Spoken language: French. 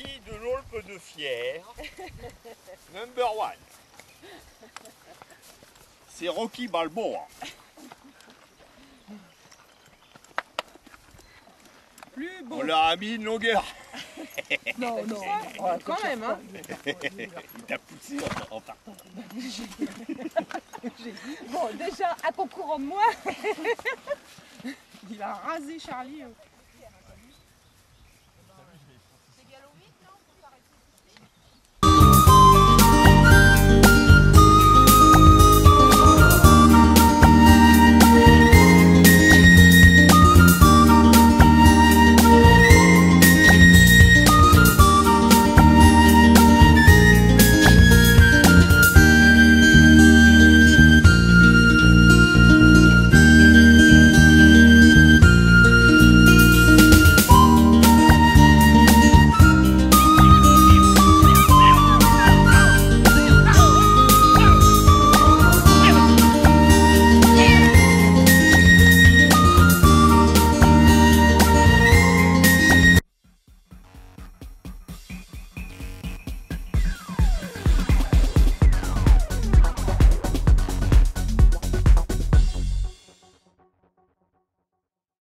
De l'Olpe de Fier, number one. C'est Rocky Balboa. Plus beau. On leur a mis une longueur. Non, non. Oh, Quand même, hein. Il t'a poussé en, partant. Bon, déjà, à ton courant moi, Il a rasé Charlie. Euh.